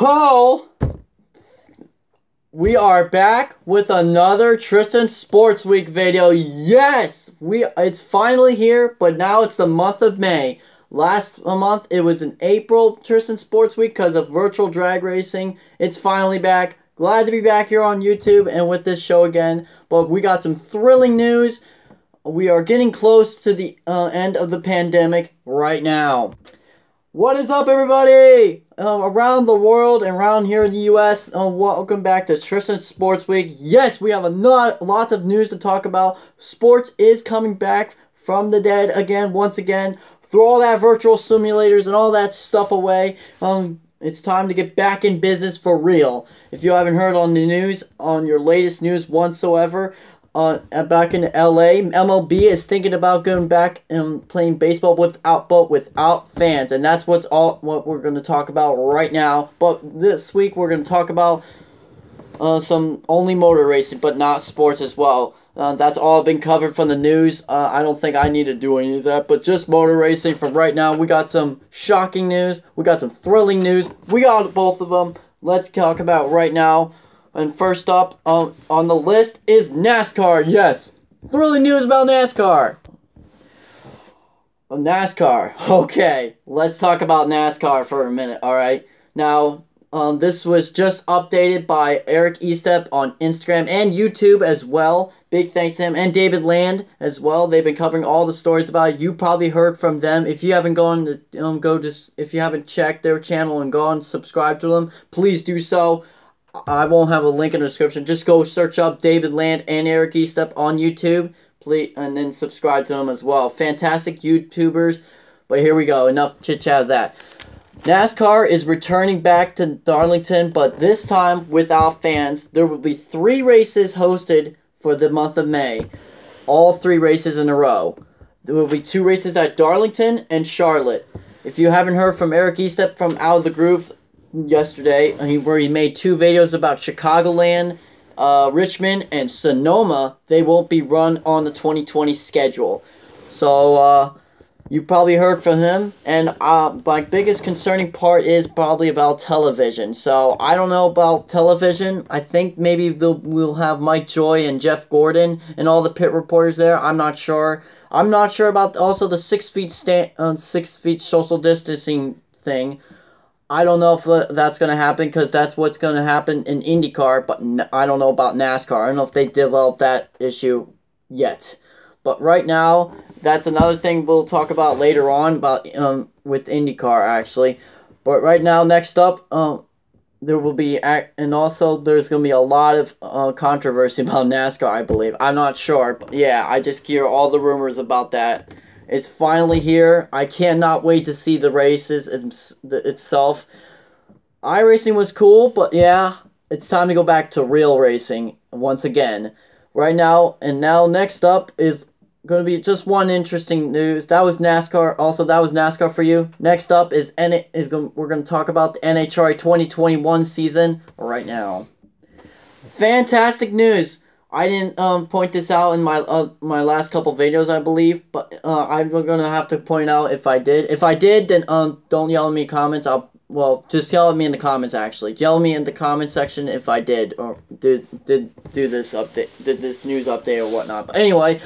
Ho! We are back with another Tristan Sports Week video. Yes, we it's finally here, but now it's the month of May. Last month it was in April Tristan Sports Week because of virtual drag racing. It's finally back. Glad to be back here on YouTube and with this show again. But we got some thrilling news. We are getting close to the uh, end of the pandemic right now. What is up, everybody? Uh, around the world and around here in the U.S., uh, welcome back to Tristan Sports Week. Yes, we have a lot, lots of news to talk about. Sports is coming back from the dead again, once again. Throw all that virtual simulators and all that stuff away. Um, it's time to get back in business for real. If you haven't heard on the news, on your latest news whatsoever, uh, back in LA, MLB is thinking about going back and playing baseball without but without fans, and that's what's all what we're going to talk about right now. But this week we're going to talk about uh, some only motor racing, but not sports as well. Uh, that's all been covered from the news. Uh, I don't think I need to do any of that, but just motor racing for right now. We got some shocking news. We got some thrilling news. We got both of them. Let's talk about right now. And first up um, on the list is NASCAR. Yes, thrilling news about NASCAR. NASCAR. Okay, let's talk about NASCAR for a minute. All right. Now, um, this was just updated by Eric Estepp on Instagram and YouTube as well. Big thanks to him and David Land as well. They've been covering all the stories about it. You probably heard from them. If you haven't gone to um, go to if you haven't checked their channel and gone subscribe to them, please do so. I won't have a link in the description. Just go search up David Land and Eric Estepp on YouTube. Please, and then subscribe to them as well. Fantastic YouTubers. But here we go. Enough chit chat of that. NASCAR is returning back to Darlington, but this time without fans. There will be three races hosted for the month of May. All three races in a row. There will be two races at Darlington and Charlotte. If you haven't heard from Eric Estepp from Out of the Groove, yesterday where he made two videos about Chicagoland, uh, Richmond, and Sonoma. They won't be run on the 2020 schedule. So, uh, you probably heard from him. And uh, my biggest concerning part is probably about television. So, I don't know about television. I think maybe we'll have Mike Joy and Jeff Gordon and all the pit reporters there. I'm not sure. I'm not sure about also the six feet sta- uh, six feet social distancing thing. I don't know if that's going to happen because that's what's going to happen in IndyCar, but I don't know about NASCAR. I don't know if they developed that issue yet. But right now, that's another thing we'll talk about later on about um, with IndyCar actually. But right now, next up, um, there will be and also there's going to be a lot of uh, controversy about NASCAR. I believe I'm not sure, but yeah, I just hear all the rumors about that. It's finally here. I cannot wait to see the races itself. iRacing was cool, but yeah, it's time to go back to real racing once again. Right now, and now next up is going to be just one interesting news. That was NASCAR. Also, that was NASCAR for you. Next up is N is going we're going to talk about the NHRA 2021 season right now. Fantastic news. I didn't um, point this out in my uh, my last couple videos, I believe, but uh, I'm gonna have to point out if I did. If I did, then um, don't yell at me in comments. I'll well, just yell at me in the comments. Actually, yell at me in the comment section if I did or did did do this update, did this news update or whatnot. But anyway,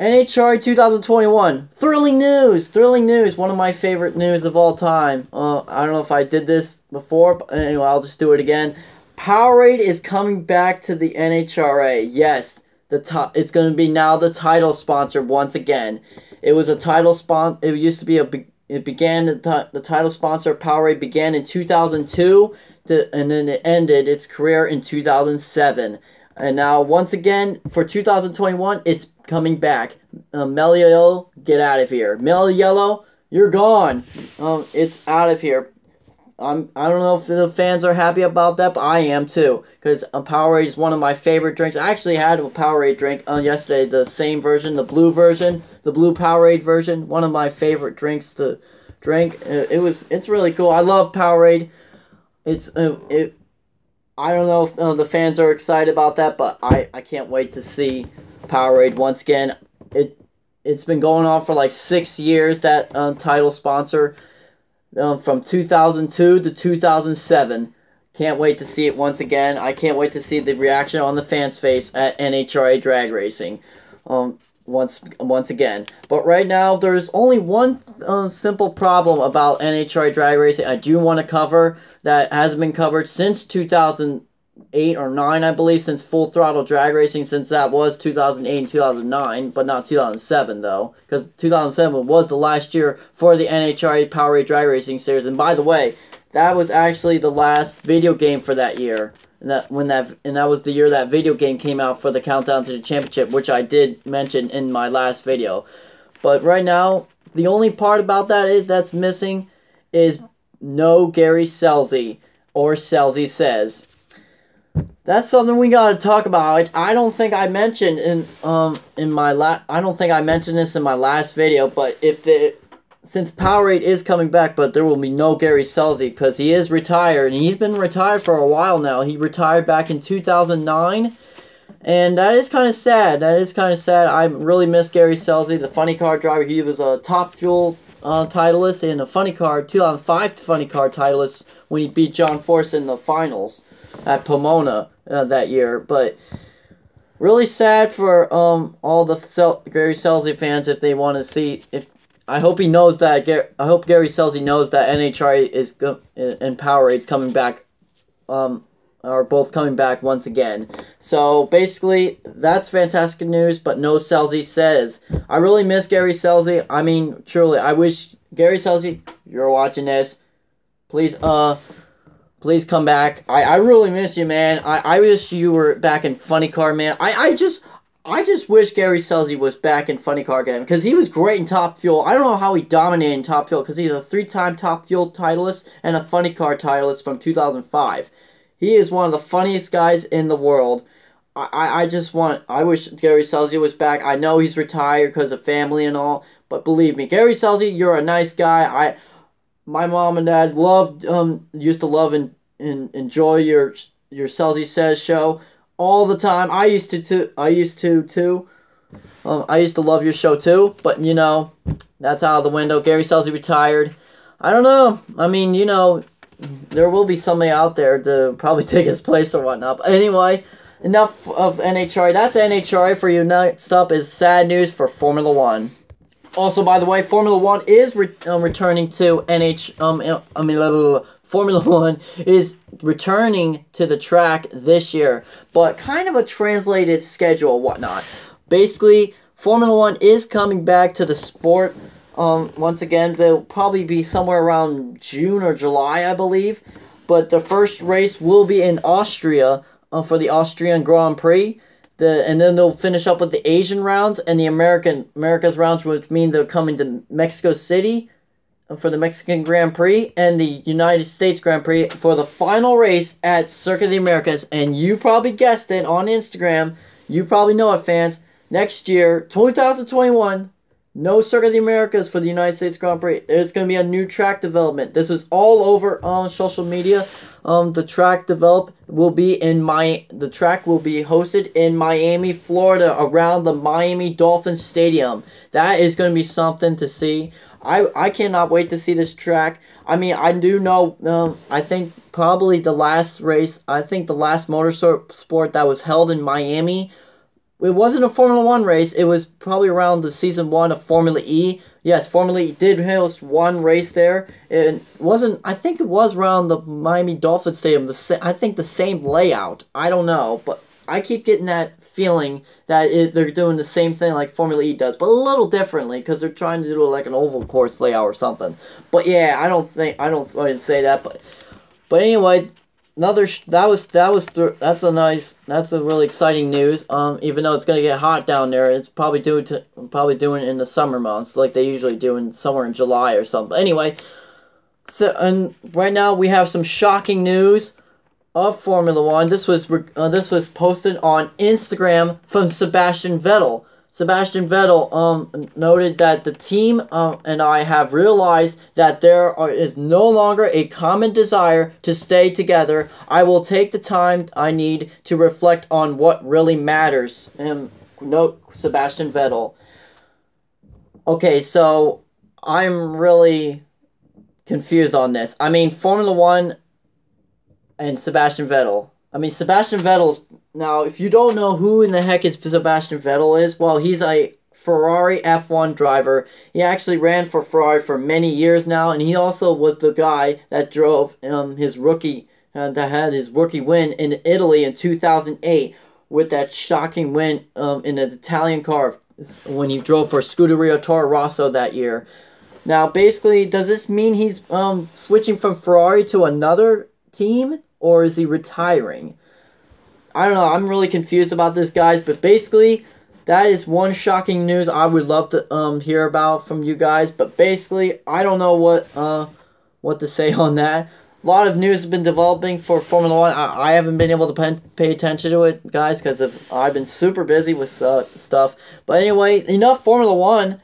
NHRA 2021, thrilling news, thrilling news. One of my favorite news of all time. Uh, I don't know if I did this before, but anyway, I'll just do it again. Powerade is coming back to the NHRA. Yes, the top. It's going to be now the title sponsor once again. It was a title spon. It used to be a. It began the, the title sponsor Powerade began in 2002, to, and then it ended its career in 2007. And now once again for 2021, it's coming back. Uh, Mello Yello, get out of here. Mello Yello, you're gone. Um, it's out of here. I'm, I don't know if the fans are happy about that, but I am too. Because a Powerade is one of my favorite drinks. I actually had a Powerade drink uh, yesterday, the same version, the blue version, the blue Powerade version. One of my favorite drinks to drink. It, it was, it's really cool. I love Powerade. It's, uh, it, I don't know if uh, the fans are excited about that, but I, I can't wait to see Powerade once again. It, it's been going on for like six years, that uh, title sponsor um, from 2002 to 2007. Can't wait to see it once again. I can't wait to see the reaction on the fans' face at NHRA drag racing. Um, once once again. But right now, there's only one uh, simple problem about NHRA drag racing I do want to cover that hasn't been covered since 2008 or 9, I believe, since Full Throttle Drag Racing, since that was 2008 and 2009, but not 2007, though, because 2007 was the last year for the NHRA Powerade Drag Racing Series. And by the way, that was actually the last video game for that year. And that when that and that was the year that video game came out for the countdown to the championship, which I did mention in my last video. But right now, the only part about that is that's missing is no Gary Scelzi or Scelzi says. That's something we gotta talk about. I don't think I mentioned in um in my la I don't think I mentioned this in my last video, but if the since Powerade is coming back, but there will be no Gary Scelzi because he is retired, and he's been retired for a while now. He retired back in 2009, and that is kind of sad. That is kind of sad. I really miss Gary Scelzi, the funny car driver. He was a top fuel uh, titleist and a funny car, 2005 funny car titleist when he beat John Force in the finals at Pomona uh, that year. But really sad for um all the Gary Scelzi fans if they want to see if I hope he knows that. I hope Gary Scelzi knows that NHRA is go- and Powerade's coming back. Um, are both coming back once again. So basically, that's fantastic news. But no Scelzi says. I really miss Gary Scelzi. I mean, truly, I wish Gary Scelzi, you're watching this, please uh. Please come back. I, I really miss you, man. I, I wish you were back in Funny Car, man. I, I just I just wish Gary Scelzi was back in Funny Car again because he was great in Top Fuel. I don't know how he dominated in Top Fuel because he's a three-time Top Fuel titleist and a Funny Car titleist from 2005. He is one of the funniest guys in the world. I, I, I just want, I wish Gary Scelzi was back. I know he's retired because of family and all, but believe me, Gary Scelzi, you're a nice guy. I, my mom and dad loved, um, used to love and, and enjoy your, your Scelzi Says show all the time. I used to too. I used to too. Um, I used to love your show too, but you know, that's out of the window. Gary Scelzi retired. I don't know. I mean, you know, there will be somebody out there to probably take his place or whatnot. But anyway, enough of NHRA. That's NHRA for you. Next up is sad news for Formula One. Also, by the way, Formula One is re- um, returning to NH. Um, I mean, Formula One is returning to the track this year, but kind of a translated schedule, whatnot. Basically, Formula One is coming back to the sport. Um, once again, they'll probably be somewhere around June or July, I believe. But the first race will be in Austria uh, for the Austrian Grand Prix. The, and then they'll finish up with the Asian rounds and the American America's rounds, which mean they're coming to Mexico City for the Mexican Grand Prix and the United States Grand Prix for the final race at Circuit of the Americas. And you probably guessed it on Instagram. You probably know it, fans. Next year, 2021, no Circuit of the Americas for the United States Grand Prix. It's going to be a new track development. This was all over on social media. Um, the track develop will be in my. The track will be hosted in Miami, Florida, around the Miami Dolphins Stadium. That is going to be something to see. I I cannot wait to see this track. I mean, I do know. Um, I think probably the last race. I think the last motorsport sport that was held in Miami. It wasn't a Formula One race. It was probably around the season one of Formula E. Yes, Formula E did host one race there. It wasn't. I think it was around the Miami Dolphin Stadium. The I think the same layout. I don't know, but I keep getting that feeling that it, they're doing the same thing like Formula E does, but a little differently because they're trying to do like an oval course layout or something. But yeah, I don't think I don't I didn't say that, but but anyway, another that was that was th- that's a nice that's a really exciting news. Um, even though it's gonna get hot down there, it's probably doing to probably doing in the summer months like they usually do in somewhere in July or something. Anyway, so and right now we have some shocking news of Formula One. This was uh, this was posted on Instagram from Sebastian Vettel. Sebastian Vettel um, noted that the team um, and I have realized that there are, is no longer a common desire to stay together. I will take the time I need to reflect on what really matters. And note Sebastian Vettel. Okay, so I'm really confused on this. I mean, Formula One and Sebastian Vettel. I mean, Sebastian Vettel's now. If you don't know who in the heck is Sebastian Vettel is, well, he's a Ferrari F1 driver. He actually ran for Ferrari for many years now, and he also was the guy that drove um, his rookie uh, that had his rookie win in Italy in 2008 with that shocking win um, in an Italian car when he drove for Scuderia Toro Rosso that year. Now, basically, does this mean he's um, switching from Ferrari to another team, or is he retiring? I don't know. I'm really confused about this, guys. But basically, that is one shocking news I would love to um hear about from you guys. But basically, I don't know what uh what to say on that. A lot of news has been developing for Formula One. I, I haven't been able to pay attention to it, guys, because I've been super busy with uh, stuff. But anyway, enough Formula One.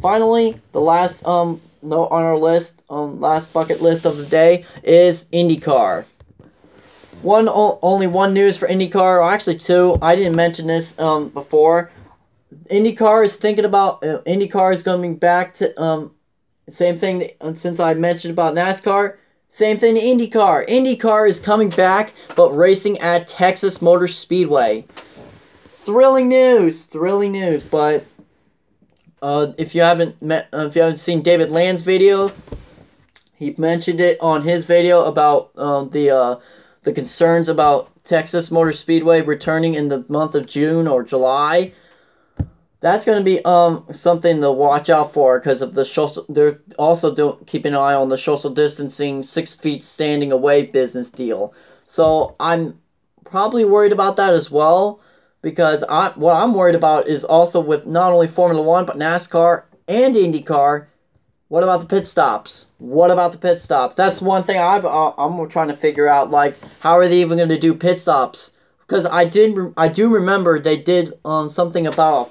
Finally, the last um note on our list, um last bucket list of the day is IndyCar one only one news for IndyCar, or actually two. I didn't mention this um before. IndyCar is thinking about uh, IndyCar is coming back to um same thing uh, since I mentioned about NASCAR. Same thing to IndyCar. IndyCar is coming back, but racing at Texas Motor Speedway. Thrilling news, thrilling news. But uh, if you haven't met, uh, if you haven't seen David Land's video, he mentioned it on his video about um, the uh, the concerns about Texas Motor Speedway returning in the month of June or July. That's going to be um something to watch out for because of the social. They're also do, keeping an eye on the social distancing, six feet standing away business deal. So I'm probably worried about that as well because I what I'm worried about is also with not only Formula One but NASCAR and IndyCar what about the pit stops? What about the pit stops? That's one thing i uh, I'm trying to figure out. Like, how are they even going to do pit stops? Because I did, I do remember they did um something about.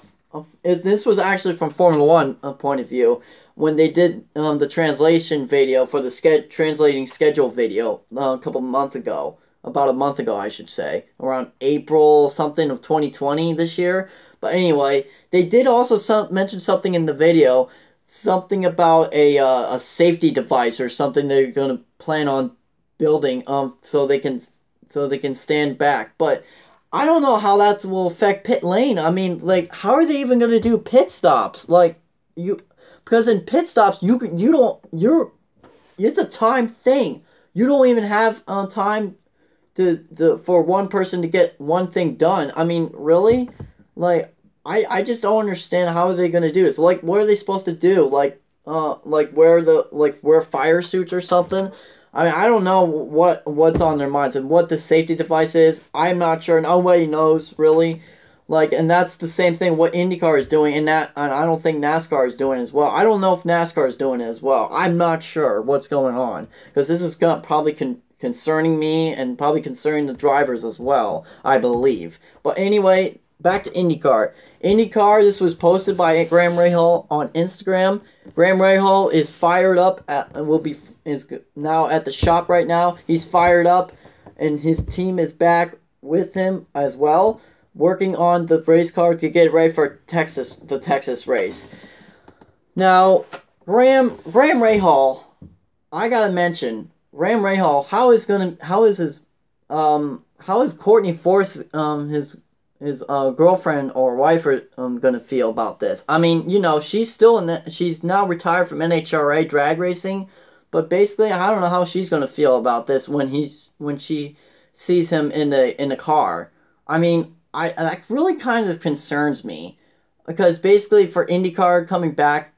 it, this was actually from Formula One uh, point of view when they did um the translation video for the ske- translating schedule video uh, a couple months ago, about a month ago I should say, around April something of 2020 this year. But anyway, they did also some, mention something in the video something about a uh, a safety device or something they're going to plan on building um so they can so they can stand back but I don't know how that will affect pit lane. I mean, like, how are they even going to do pit stops? Like, you, because in pit stops, you you don't, you're, it's a time thing. You don't even have uh, time to, the for one person to get one thing done. I mean, really? Like, I, I just don't understand how are they gonna do it. So like what are they supposed to do? Like uh like wear the like wear fire suits or something? I mean I don't know what what's on their minds and what the safety device is. I'm not sure. Nobody knows really. Like and that's the same thing what IndyCar is doing and that and I don't think NASCAR is doing as well. I don't know if NASCAR is doing it as well. I'm not sure what's going on because this is gonna probably con- concerning me and probably concerning the drivers as well. I believe. But anyway, back to IndyCar. IndyCar, this was posted by Graham Rahal on Instagram. Graham Rahal is fired up at, and will be is now at the shop right now. He's fired up, and his team is back with him as well, working on the race car to get ready for Texas, the Texas race. Now, Graham Graham Rahal, I gotta mention Graham Rahal. How is gonna how is his um how is Courtney Force um his his uh, girlfriend or wife are um, gonna feel about this. I mean, you know, she's still in the, she's now retired from NHRA drag racing, but basically, I don't know how she's gonna feel about this when he's when she sees him in the in the car. I mean, I that really kind of concerns me because basically, for IndyCar coming back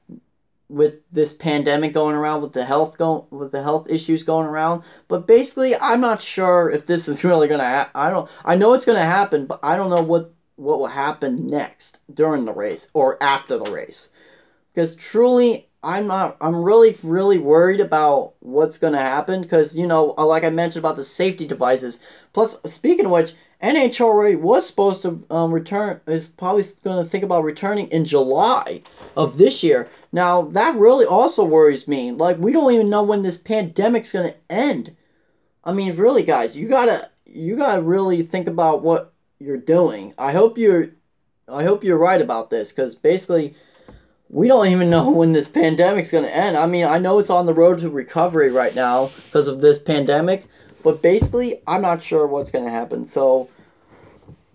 with this pandemic going around with the health going with the health issues going around. But basically i'm not sure if this is really gonna ha- i don't i know it's gonna happen but i don't know what what will happen next during the race or after the race. Because truly i'm not i'm really really worried about what's gonna happen because you know uh, like i mentioned about the safety devices. Plus speaking of which NHRA was supposed to um, return, is probably going to think about returning in July of this year. Now, that really also worries me. Like, we don't even know when this pandemic's going to end. I mean, really, guys, you gotta, you gotta really think about what you're doing. I hope you're, I hope you're right about this, because basically, we don't even know when this pandemic's going to end. I mean, I know it's on the road to recovery right now because of this pandemic, but basically, I'm not sure what's going to happen. So,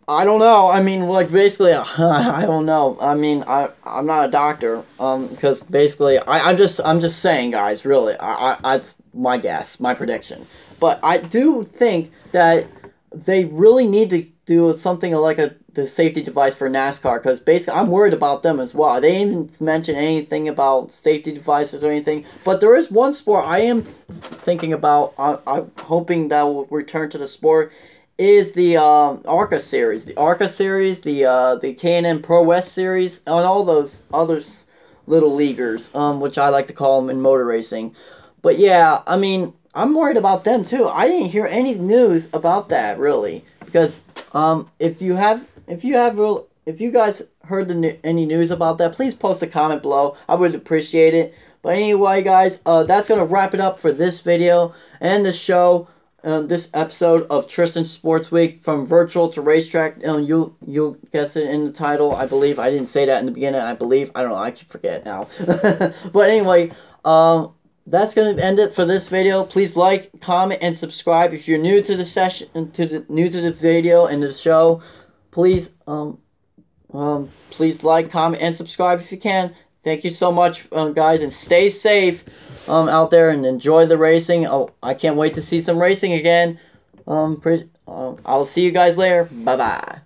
I don't know. I mean, like basically, I don't know. I mean, I I'm not a doctor. Um, because basically, I I'm just I'm just saying, guys. Really, I I that's my guess, my prediction. But I do think that they really need to do something like a the safety device for NASCAR because basically I'm worried about them as well. They didn't even mention anything about safety devices or anything. But there is one sport I am thinking about. I, I'm hoping that will return to the sport is the um, ARCA series, the ARCA series, the uh, the K&N Pro West series, and all those others little leaguers, um, which I like to call them in motor racing. But yeah, I mean, I'm worried about them too. I didn't hear any news about that really, because um, if you have if you have real if you guys heard the, any news about that, please post a comment below. I would appreciate it. But anyway, guys, uh, that's gonna wrap it up for this video and the show uh, this episode of Tristan Sports Week from virtual to racetrack. Um, you'll you'll guess it in the title. I believe I didn't say that in the beginning. I believe I don't know. I keep forget now. but anyway, um, that's gonna end it for this video. Please like, comment, and subscribe if you're new to the session, to the new to the video and the show. Please um, um, please like, comment, and subscribe if you can. Thank you so much, um, guys, and stay safe um, out there and enjoy the racing. Oh, I can't wait to see some racing again. Um, pre- uh, I'll see you guys later. Bye bye.